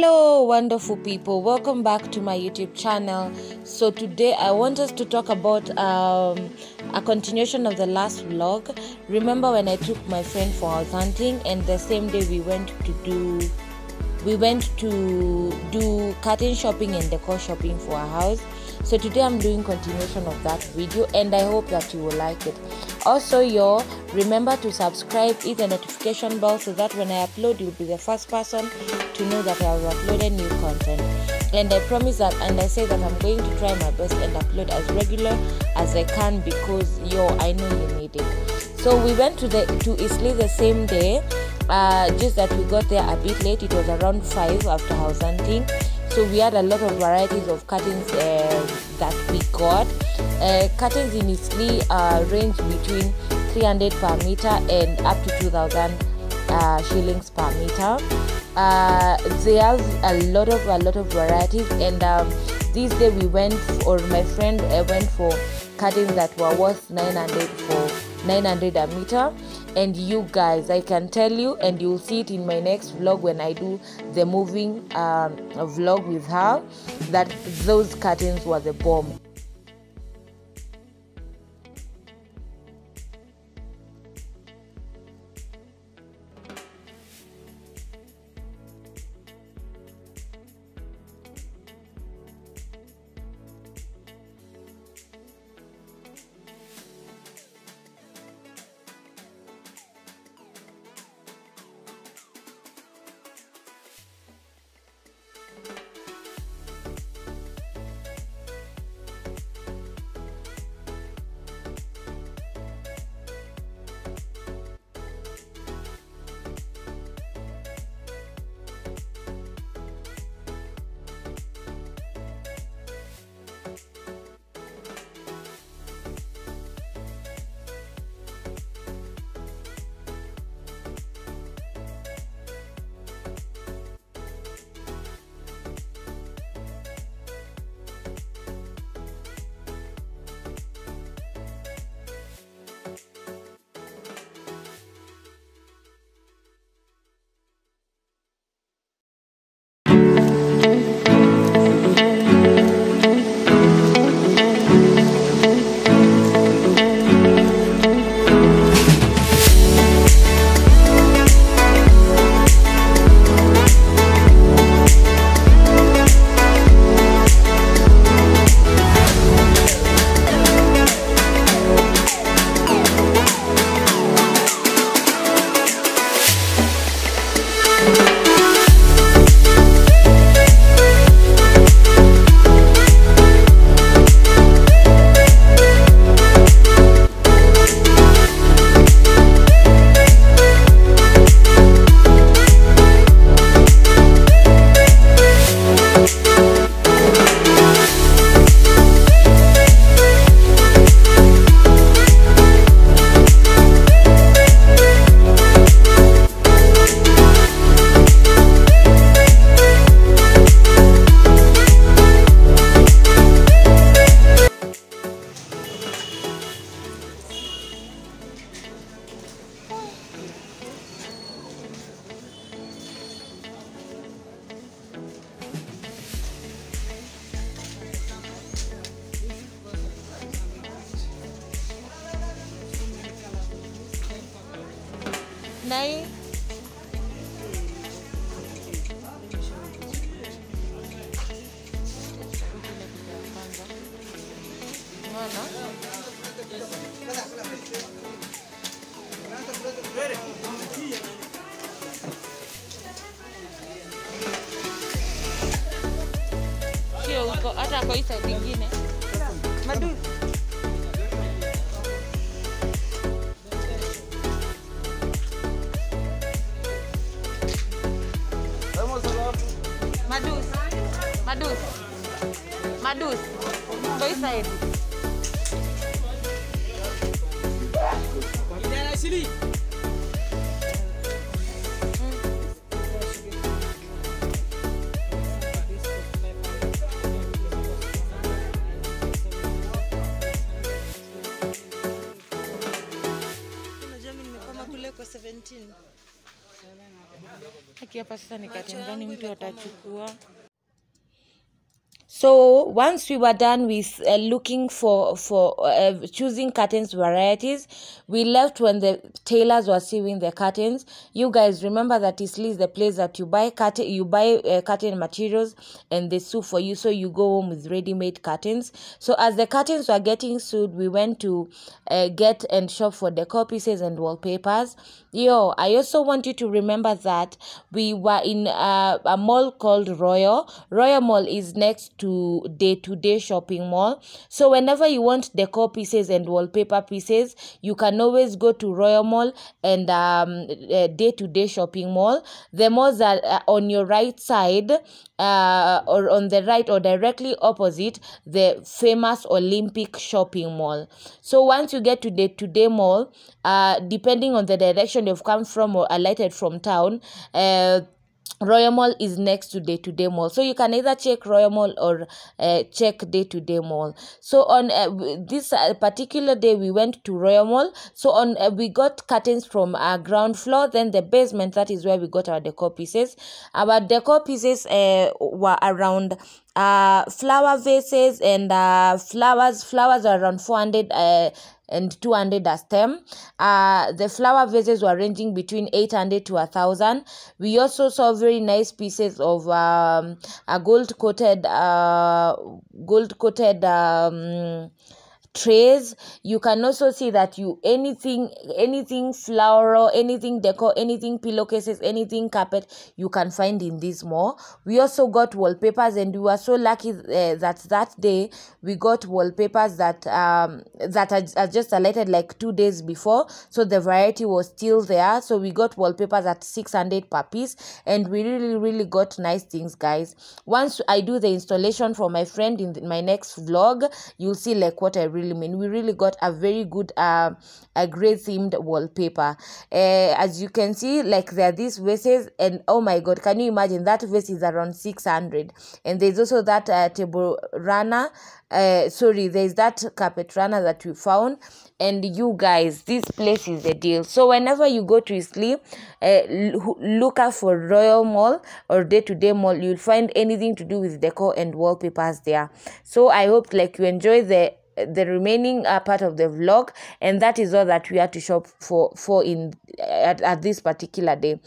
Hello, wonderful people. Welcome back to my YouTube channel. So, today I want us to talk about um, a continuation of the last vlog. Remember when I took my friend for house hunting, and the same day we went to do we went to do curtain shopping and decor shopping for our house so today i'm doing continuation of that video and i hope that you will like it. Also yo remember to subscribe hit the notification bell so that when i upload you'll be the first person to know that i have uploaded new content. And i promise that and i say that i'm going to try my best and upload as regular as i can because yo i know you need it. So we went to the to Eastleigh the same day. Uh, just that we got there a bit late. It was around 5 after house hunting so we had a lot of varieties of curtains uh, that we got. Uh, curtains in Eastleigh uh, range between 300 per meter and up to 2000 uh, shillings per meter. Uh, they have a lot of a lot of varieties and um, this day we went or my friend uh, went for curtains that were worth 900 for 900 a meter and you guys i can tell you and you'll see it in my next vlog when i do the moving um, vlog with her that those curtains were the bomb đấy. Ngon đó chiều có à, ra có ít sầu tinh gì nữa? Madus. Madus. Toi side. Idara shilingi. Haki hapa sasa, ni kati mtu atachukua? So once we were done with uh, looking for for uh, choosing curtains varieties we left when the tailors were sewing the curtains you guys remember that Eastleigh is the place that you buy curtain you buy uh, curtain materials and they sew for you so you go home with ready-made curtains so as the curtains were getting sewed we went to uh, get and shop for decor pieces and wallpapers yo i also want you to remember that we were in uh, a mall called royal. Royal mall is next to day to day shopping mall. So whenever you want decor pieces and wallpaper pieces you can always go to royal mall and um day to day shopping mall. The malls are uh, on your right side uh, or on the right or directly opposite the famous olympic shopping mall. So once you get to day to day mall uh, depending on the direction you've come from or alighted from town uh, Royal Mall is next to Day to Day Mall, so you can either check Royal Mall or uh, check Day to Day Mall. So on uh, this uh, particular day, we went to Royal Mall. So on uh, we got curtains from our ground floor. Then the basement, that is where we got our decor pieces. Our decor pieces uh, were around uh flower vases and uh flowers. Flowers are around four hundred. Uh, and 200 a stem. Uh, the flower vases were ranging between 800 to 1000. We also saw very nice pieces of um, a gold coated, uh, gold coated. Um, trays. You can also see that you anything anything floral anything decor anything pillowcases anything carpet you can find in this mall. We also got wallpapers and we were so lucky uh, that that day we got wallpapers that um that are, are just alighted like two days before. So the variety was still there. So we got wallpapers at 600 per piece and we really really got nice things guys. Once i do the installation for my friend in, the- my next vlog you'll see like what i really mean we really got a very good uh, a gray themed wallpaper. Uh, as you can see like there are these vases and oh my god can you imagine? That vase is around 600 and there's also that uh, table runner uh, sorry there's that carpet runner that we found. And you guys this place is the deal. So whenever you go to Eastleigh uh, look out for royal mall or day to day mall you'll find anything to do with decor and wallpapers there. So i hope like you enjoy the the remaining uh, part of the vlog and that is all that we had to shop for for in at, at this particular day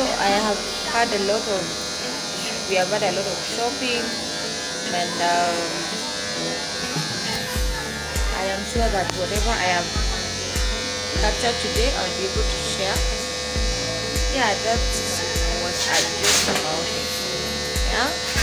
So I have had a lot of we have had a lot of shopping and um, I am sure that whatever I have captured today I'll be able to share. Yeah that's what I just about it. Yeah